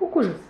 cucujas.